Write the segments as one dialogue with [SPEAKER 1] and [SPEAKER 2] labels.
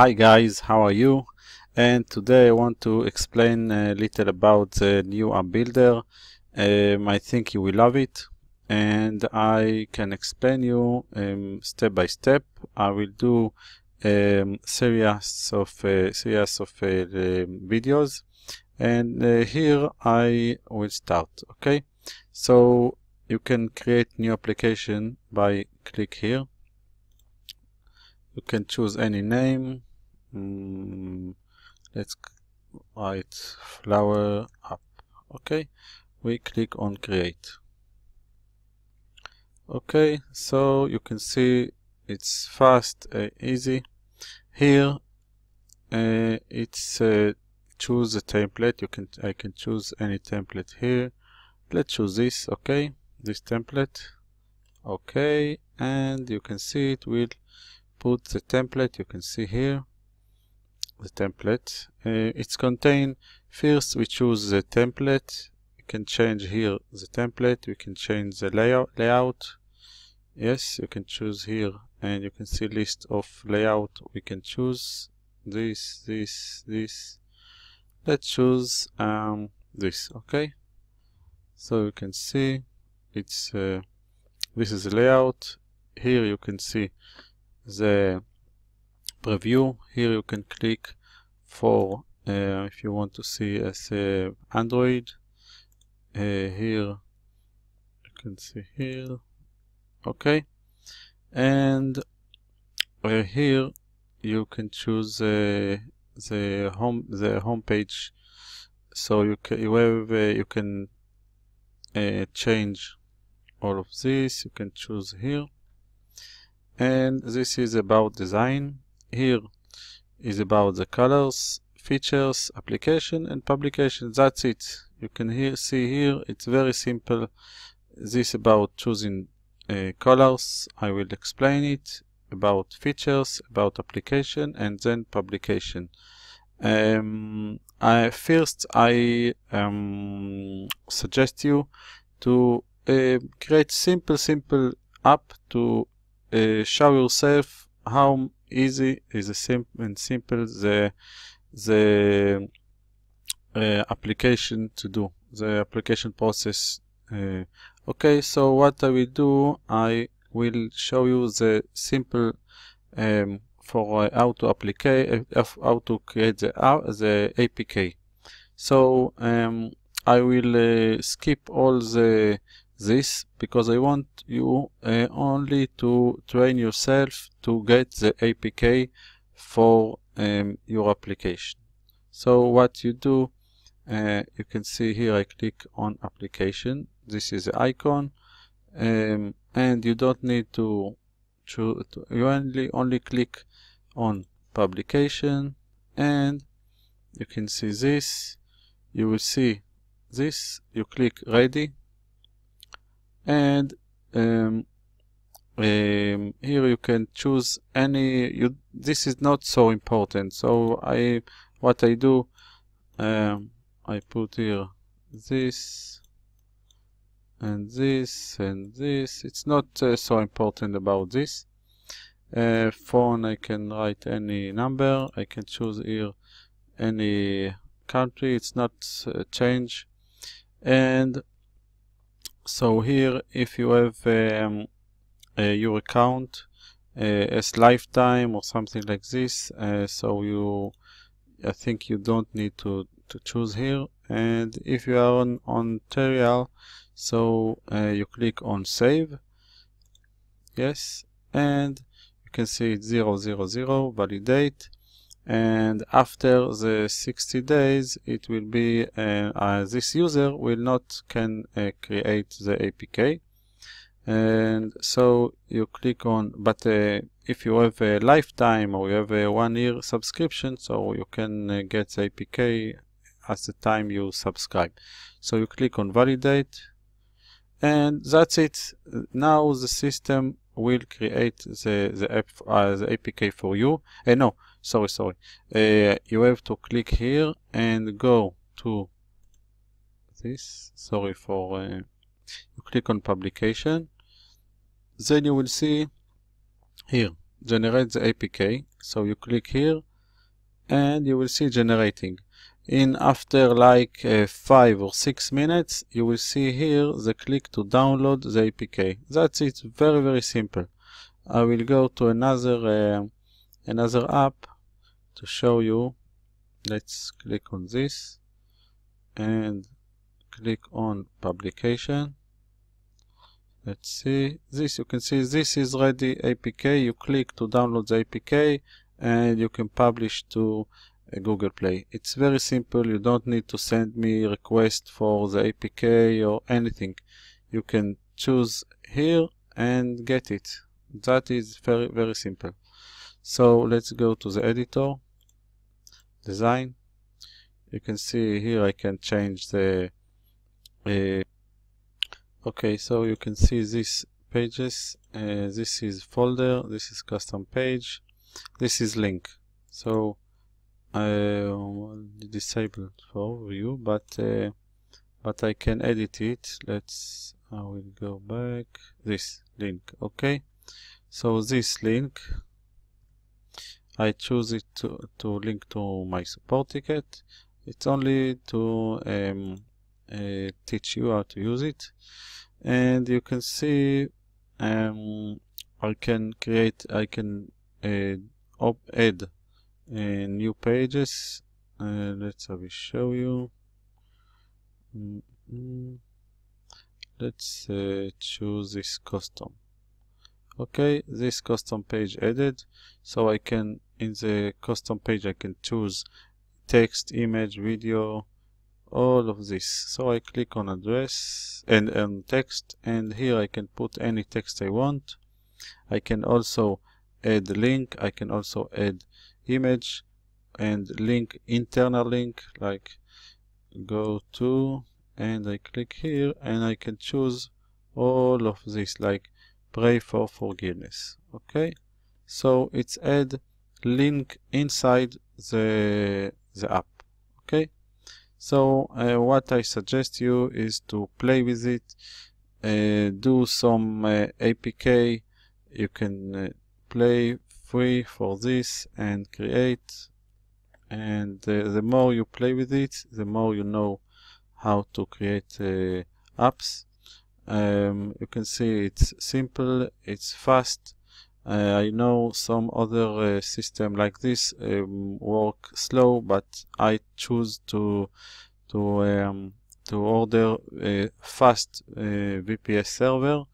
[SPEAKER 1] Hi guys, how are you? And today I want to explain a little about the new app builder. Um, I think you will love it and I can explain you um, step by step. I will do um, series of uh, series of uh, videos and uh, here I will start okay so you can create new application by click here you can choose any name mm, let's write flower up. Okay we click on create. Okay so you can see it's fast uh, easy. Here uh, it's uh, choose a template. You can I can choose any template here. Let's choose this okay this template. Okay and you can see it will put the template you can see here the template. Uh, it's contain first we choose the template. We can change here the template. We can change the layout layout. Yes you can choose here and you can see list of layout. We can choose this this this. Let's choose um, this okay? So you can see it's uh, this is the layout. Here you can see the preview. Here you can click for uh, if you want to see as a Android. Uh, here you can see here. Okay. And uh, here you can choose uh, the home the home page so you can you have uh, you can uh, change all of this. You can choose here. And this is about design here is about the colors features application and publication. That's it. You can see here it's very simple. This about choosing uh, colors. I will explain it. About features about application and then publication. Um, I, first I um, suggest you to uh, create simple simple app to uh, show yourself how easy is a simple and simple the the uh, application to do the application process uh, okay so what I will do I will show you the simple um, for uh, how to apply uh, how to create the uh, the APK so um, I will uh, skip all the this because I want you uh, only to train yourself to get the APK for um, your application. So what you do, uh, you can see here I click on application. This is the icon um, and you don't need to, to, to you only, only click on publication and you can see this. You will see this. You click ready and um, um, here you can choose any you this is not so important. So I what I do um, I put here this and this and this. It's not uh, so important about this. Uh, phone I can write any number. I can choose here any country. It's not uh, change. And so here if you have um, uh, your account uh, as lifetime or something like this uh, so you I think you don't need to to choose here. And if you are on on Terial so uh, you click on save. Yes. And you can see it's 000 validate and after the 60 days it will be uh, uh, this user will not can uh, create the APK and so you click on but uh, if you have a lifetime or you have a one year subscription so you can uh, get the APK at the time you subscribe. So you click on validate and that's it. Now the system will create the the, app, uh, the APK for you. Uh, no sorry sorry. Uh, you have to click here and go to this. Sorry for uh, you click on publication. Then you will see here generate the APK so you click here and you will see generating. In after like uh, five or six minutes you will see here the click to download the APK that's it very very simple. I will go to another uh, another app to show you let's click on this and click on publication let's see this you can see this is ready APK you click to download the APK and you can publish to uh, Google Play. It's very simple. You don't need to send me request for the APK or anything. You can choose here and get it. That is very, very simple. So let's go to the editor, design. You can see here I can change the, uh, okay, so you can see these pages. Uh, this is folder, this is custom page, this is link. So I disabled for view, but uh, but I can edit it. Let's I will go back this link. Okay, so this link I choose it to, to link to my support ticket. It's only to um, uh, teach you how to use it, and you can see um, I can create I can uh, add and new pages. Uh, let's have show you. Mm -hmm. let's uh, choose this custom. Okay this custom page added. So I can in the custom page I can choose text image video all of this. So I click on address and um, text and here I can put any text I want. I can also add link I can also add image and link internal link like go to and I click here and I can choose all of this like pray for forgiveness okay? So it's add link inside the the app okay? So uh, what I suggest you is to play with it uh, do some uh, APK you can uh, play free for this and create and the more you play with it the more you know how to create uh, apps. Um, you can see it's simple it's fast I know some other uh, system like this um, work slow but I choose to to um, to order a fast uh, VPS server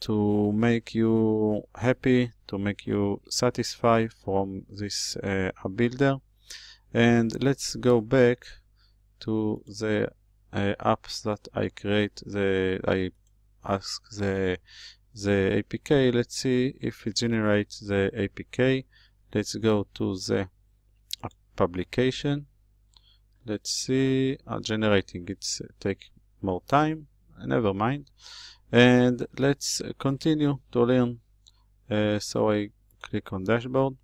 [SPEAKER 1] to make you happy, to make you satisfied from this uh, builder. And let's go back to the uh, apps that I create. The I ask the the APK. Let's see if it generates the APK. Let's go to the publication. Let's see, uh, generating it's uh, take more time. Never mind. And let's continue to learn. Uh, so I click on dashboard.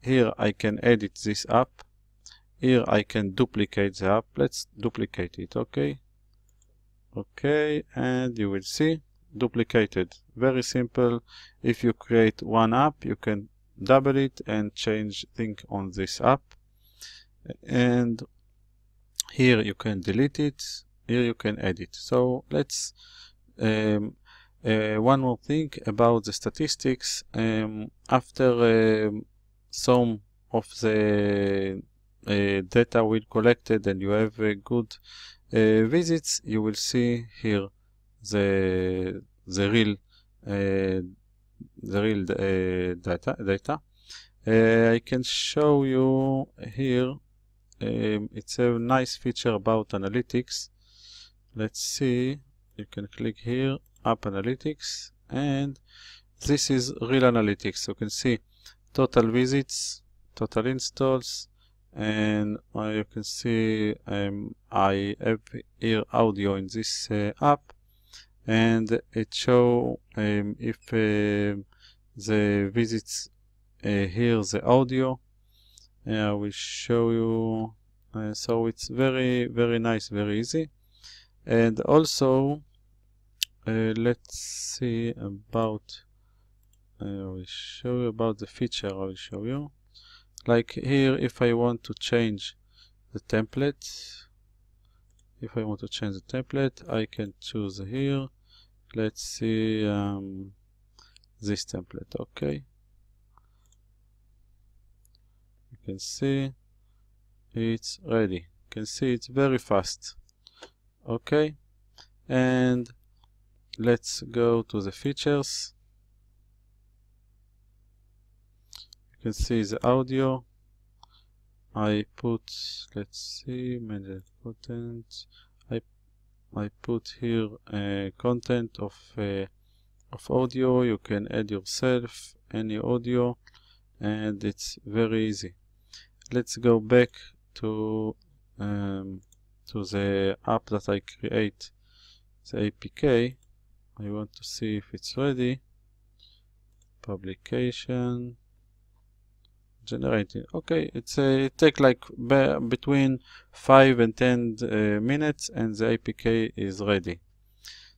[SPEAKER 1] Here I can edit this app. Here I can duplicate the app. Let's duplicate it. Okay. Okay. And you will see duplicated. Very simple. If you create one app you can double it and change thing on this app. And here you can delete it. Here you can edit. So let's um, uh, one more thing about the statistics. Um, after um, some of the uh, data will collected and you have uh, good visits, you will see here the the real the real data data. Uh, I can show you here um, it's a nice feature about analytics. Let's see you can click here app analytics and this is real analytics. You can see total visits total installs and uh, you can see um, I have here audio in this uh, app and it show um, if uh, the visits uh, here the audio. I will show you uh, so it's very very nice very easy. And also uh, let's see about uh, I will show you about the feature I will show you. Like here if I want to change the template if I want to change the template I can choose here let's see um, this template okay. You can see it's ready. You can see it's very fast okay. And let's go to the features. You can see the audio. I put let's see content I put here content of uh, of audio. You can add yourself any audio and it's very easy. Let's go back to um, to the app that I create the APK I want to see if it's ready. Publication generating okay it's a it take like be, between 5 and 10 uh, minutes and the APK is ready.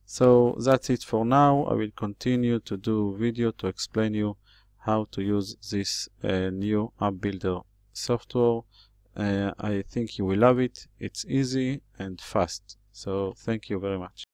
[SPEAKER 1] So that's it for now. I will continue to do video to explain you how to use this uh, new app builder software. Uh, I think you will love it. It's easy and fast. So thank you very much